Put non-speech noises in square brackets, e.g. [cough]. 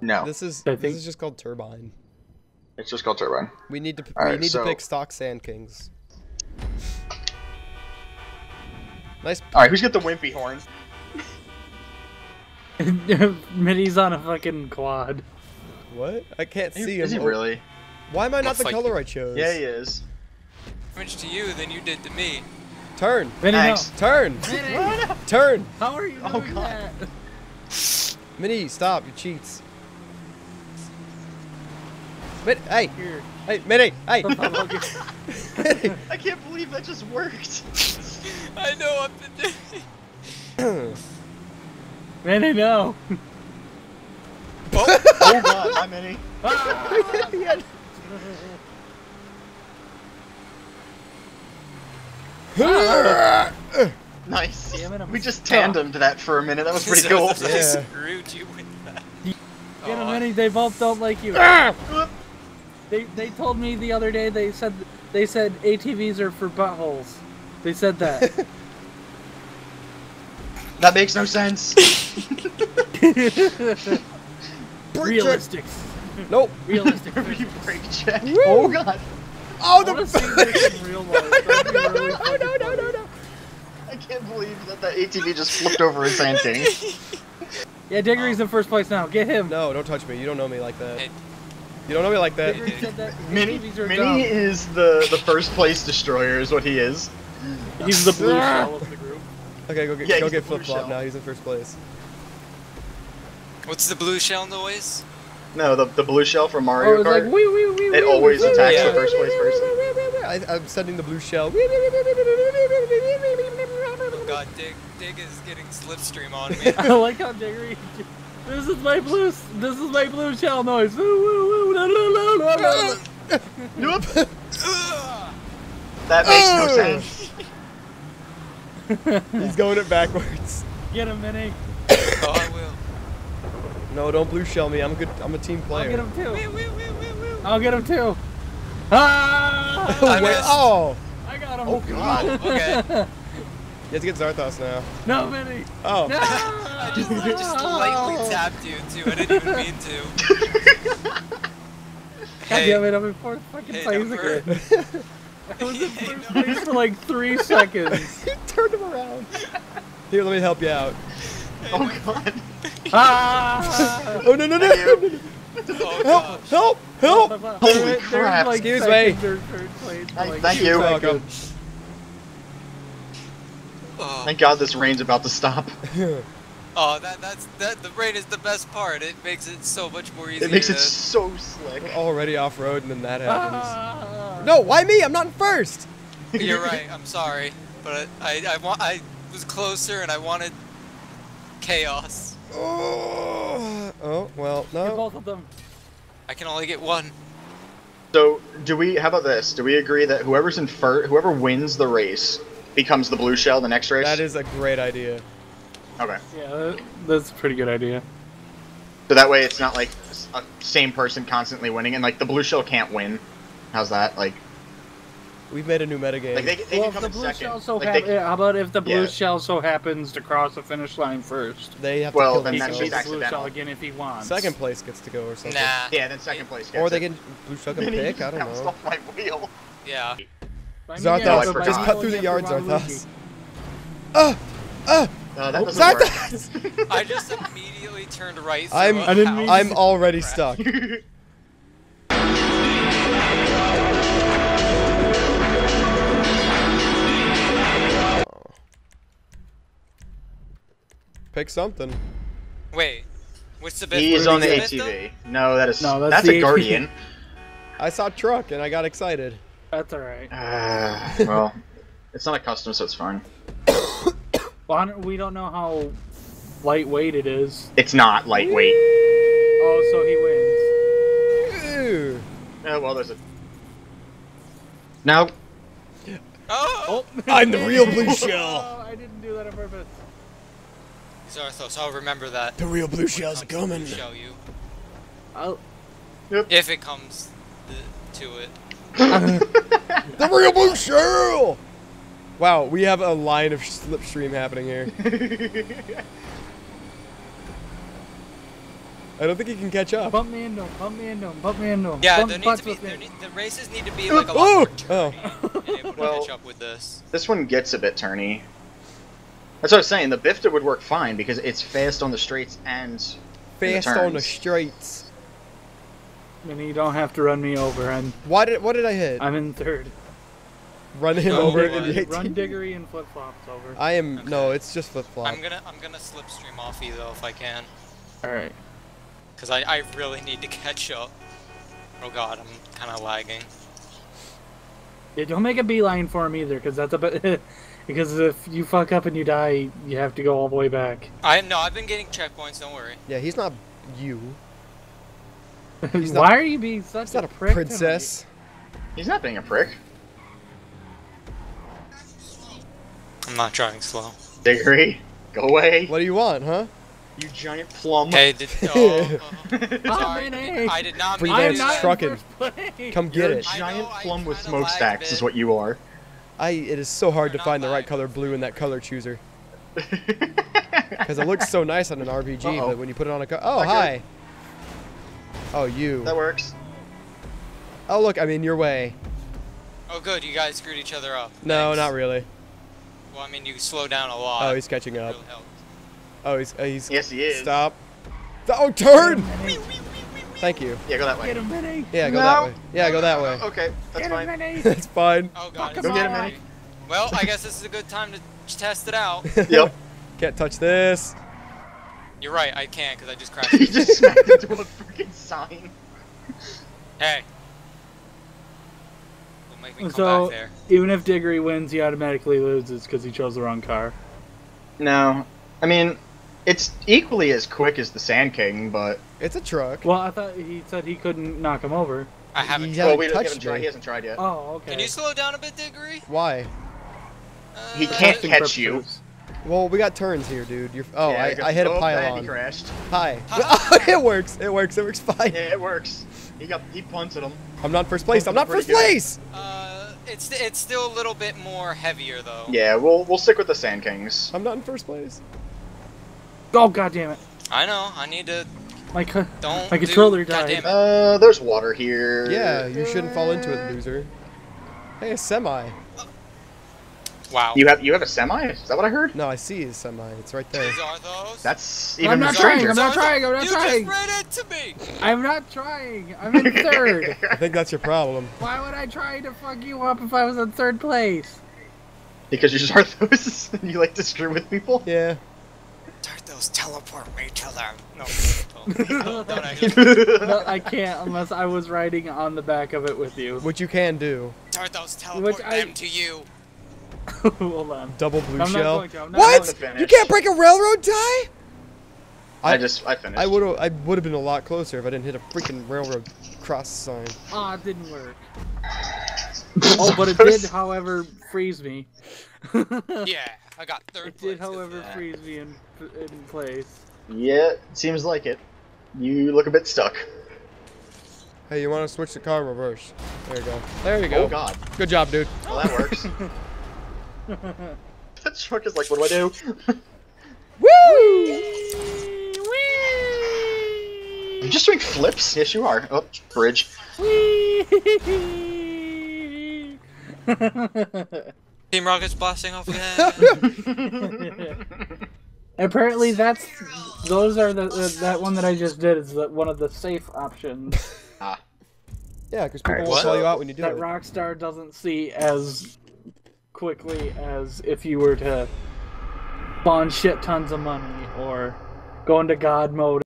No, This is I this think- is just called turbine. it's just called turbine. We need to All we right, need so- to pick stock Sand Kings. Nice. All right, who's got the wimpy horn? [laughs] Minnie's on a fucking quad. What? I can't see him. Is he Oh, really? Why am I not Looks the like- color I chose? Yeah, he is. Much to you than you did to me. Turn. Minnie, no. Thanks. Turn. Minnie, Turn. how are you Oh, God. that? Minnie, stop. You cheats. Min- hey. Here. Hey, Minnie. Hey. [laughs] I can't believe that just worked. I know what to do. [coughs] Minnie, no. [laughs] Oh. oh, oh god, hi Minnie. [laughs] Nice. Damn it, we just stuck. tandemed that for a minute. That was pretty cool. I Yeah. screwed you with that. Get him, Minnie. They both don't like you. Ah! They they told me the other day. They said they said ATVs are for buttholes. They said that. [laughs] That makes no sense. [laughs] Realistic. Nope. [laughs] Realistic. Brake check. Woo. Oh god. Oh, the. wanna see this in real life. That'd really no, fucking no, no, no, no. I can't believe that the ATV just flipped over his Sand King. Yeah, Diggery's in first place now. Get him. No, don't touch me. You don't know me like that. Hey. You don't know me like that. Diggery said that Minnie, ATVs dumb. is the the first place destroyer, is what he is. He's the blue shell of the group. Okay, go get Yeah, go get flip flop shell. now. He's in first place. What's the blue shell noise? No, the the blue shell from Oh, Mario it's Kart. like wee wee wee. It always wee, attacks wee, the first place person. I, I'm sending the blue shell. Oh god, Dig, Dig is getting slipstream on me. I like how Diggery. This is my blue. This is my blue shell noise. Nope. That makes no sense. [laughs] He's going it backwards. Get him, Minnie. oh, I will. No, don't blue shell me. I'm a good. I'm a team player. I'll get him too. Wee, wee, wee, wee, wee. I'll get him too. Ah! I Wait, oh, I got him. Oh god. Okay. [laughs] you have to get Xarthos now. No, Minnie. Oh, No. [laughs] I just, I just lightly tapped you too. I didn't even mean to. [laughs] God damn it, I'm in fourth fucking Hey, place again. [laughs] I was in first place for like three seconds. you turned him around. Here, let me help you out. Oh god. Ah! Oh no no no! Thank Oh Help! Help! Help! Holy They're- they're crap. like Excuse me. or third place for Thank- like thank two you. Welcome. seconds. Oh, Thank god this rain's about to stop. [laughs] oh, that that's that. The rain is the best part. It makes it so much more easy. It makes it so slick. We're already off road, and then that happens. Ah! No, why me? I'm not in first. [laughs] You're right. I'm sorry, but I I want I was closer and I wanted chaos. Oh, oh well, no. Get no. both of them. I can only get one. So, do we? How about this? Do we agree that whoever's in first, whoever wins the race, becomes the blue shell the next race? That is a great idea. okay. Yeah, that's a pretty good idea. So that way, it's not like s- a same person constantly winning, and like the blue shell can't win. How's that? Like, We've made a new metagame. like they, they well, can if come the in blue second. shell so like, hap- they, yeah, how about if the blue Yeah. shell so happens to cross the finish line first? They have Well, to kill then He that's can just be themselves. the blue shell again if he wants. Second place gets to go or something. Nah. yeah, then second place. Gets Or they it. can blue shell [laughs] can pick. I don't bounced know. off my wheel. Yeah. I mean, yeah, I just cut through the after yard, Waluigi. Xarthos. Ah, ah, Uh, that doesn't Xarthos! [laughs] I just immediately turned right. Through I'm a I didn't mean- house. I'm already Crap. stuck. [laughs] Pick something. Wait. What's the best? He's one? on the Is it ATV. No, that is No, that's that's, a ATV. guardian. I saw truck and I got excited. That's alright. Uh, well, it's not a custom, so it's fine. [coughs] Well, I don't- we don't know how lightweight it is. It's not lightweight. Oh, so he wins. Ew. Uh, well, there's a. No. Oh! [laughs] I'm the real blue [laughs] shell. Oh, I didn't do that on purpose. Xarthos, I'll remember that. The real blue when it shells are comes to coming. Show you I'll, Yep. if it comes th- to it. The [laughs] real blue shell. Wow, we have a line of slipstream happening here. [laughs] I don't think he can catch up. Bump me into him. Bump me into him. Bump me into him. Yeah, bump there needs to be there me. need, the races need to be like a lot Oh! more Oh. turny and able to [laughs] Well- catch up with this. This one gets a bit turny. That's what I was saying. The Bifta would work fine because it's fast on the straights and in Fast on the turns. straights. And you don't have to run me over. I'm Why did what did I hit? I'm in third. Run him No, over you in the Run Diggery and flip flops over. I am Okay. no, it's just flip flop. I'm gonna I'm gonna slipstream off you though if I can, All right. because I, I really need to [laughs] catch up. Oh god, I'm kind of lagging. Yeah, don't make a beeline for him either, because that's a bit. [laughs] because if you fuck up and you die, you have to go all the way back. I no, I've been getting checkpoints. Don't worry. Yeah, he's not you. [laughs] He's not- Why are you being such He's not a prick princess. he's not being a prick. I'm not driving slow. Diggery, go away. What do you want, huh? You giant plum. Hey, did, [laughs] oh, oh, oh, oh [laughs] sorry. I did not Free mean I'm dance to do not that. trucking. in first place. Come You're get a giant know, plum with kinda lagged a smokestacks is what you are. I it is so hard to You're not find the right color blue in that color chooser because it looks so nice on an RPG, Uh-oh. but when you put it on a co- oh That hi. Oh you. that works. Oh look, I'm in your way. Oh good, you guys screwed each other up. No, Thanks. not really. Well, I mean, you slowed down a lot. Oh, he's catching up. Really. Oh, he's uh, he's. Yes, he is. Stop. Oh, turn! Thank you. Yeah, go that way. Get him, Minnie. Yeah, go No. that way. Yeah, go that way. [laughs] Okay, that's Get him, fine. Minnie. [laughs] That's fine. Oh god. Fuck it's him get him, alright. Well, I guess this is a good time to test it out. [laughs] Yep. Can't touch this. You're right, I can't because I just [laughs] crashed. he just smacked into a freaking sign. hey. Don't make me come So, back there. even if Diggery wins, he automatically loses because he chose the wrong car. No, I mean, it's equally as quick as the Sand King, but It's a truck. Well, I thought he said he couldn't knock him over. I haven't. He tried. well, we touched haven't tried. me. He hasn't tried yet. Oh, okay. Can you slow down a bit, Diggery? Why? Uh, He can't Testing catch you. Purposes. Well, we got turns here, dude. You're. Oh, Yeah, I, got- I hit a oh, and pylon. He crashed. Hi. Hi. [laughs] [laughs] it works. It works. It works fine. Yeah, it works. He got he punted him. I'm not first place. I'm not first good. place. Uh, it's it's still a little bit more heavier though. Yeah, we'll we'll stick with the Sand Kings. I'm not in first place. Oh god damn it! I know. I need to. My co- Don't. My do- controller God died. damn it. Uh, there's water here. Yeah, you shouldn't fall into it, loser. Hey, a semi. Wow. You have you have a semi? Is that what I heard? No, I see a semi. It's right there. These are those. That's I'm not stranger. trying, I'm not trying, I'm not you trying. just ran into me. I'm not trying. I'm in [laughs] third. I think that's your problem. Why would I try to fuck you up if I was in third place? because you're Xarthos [laughs] and you like to screw with people. Yeah. Xarthos, teleport me to them. No, [laughs] don't, don't. No, I can't unless I was riding on the back of it with you. Which you can do. Xarthos, teleport I- them to you. [laughs] Hold on. Double blue I'm shell. going not What? going to finish. You can't break a railroad tie? I just I finished. I would have. I would have been a lot closer if I didn't hit a freaking railroad cross sign. Ah, it didn't work. [laughs] Oh, but it did, however, freeze me. [laughs] Yeah, I got third It place. did, however, that. freeze me in, in place. Yeah, it seems like it. You look a bit stuck. Hey, you want to switch the car reverse? There you go. There you go. Oh god. Good job, dude. Well, that works. That truck is like, what do I do? [laughs] Woo! I'm just doing flips. Yes, you are. Oh, bridge. [laughs] Team Rocket's blasting off again. [laughs] Apparently, that's those are the, the that one that I just did is the, one of the safe options ah, Yeah, because people Alright, will what? call you out when you do that it. Rockstar doesn't see as quickly as if you were to spawn shit tons of money or go into God mode